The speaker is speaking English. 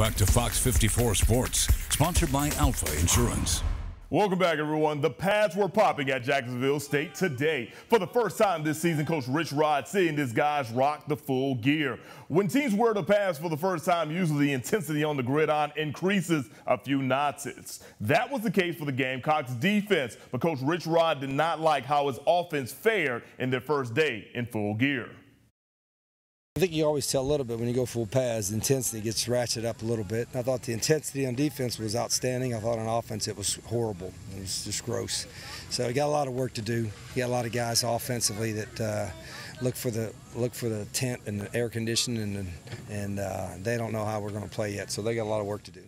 Back to Fox 54 Sports, sponsored by Alfa Insurance. Welcome back, everyone. The pads were popping at Jacksonville State today. For the first time this season, Coach Rich Rod seeing his guys rock the full gear. When teams wear the pads for the first time, usually the intensity on the gridiron increases a few notches. That was the case for the Gamecocks defense, but Coach Rich Rod did not like how his offense fared in their first day in full gear. I think you always tell a little bit when you go full pads, the intensity gets ratcheted up a little bit. I thought the intensity on defense was outstanding. I thought on offense it was horrible. It was just gross. So we got a lot of work to do. We got a lot of guys offensively that uh, look for the look for the tent and the air conditioning, and and uh, they don't know how we're going to play yet. So they got a lot of work to do.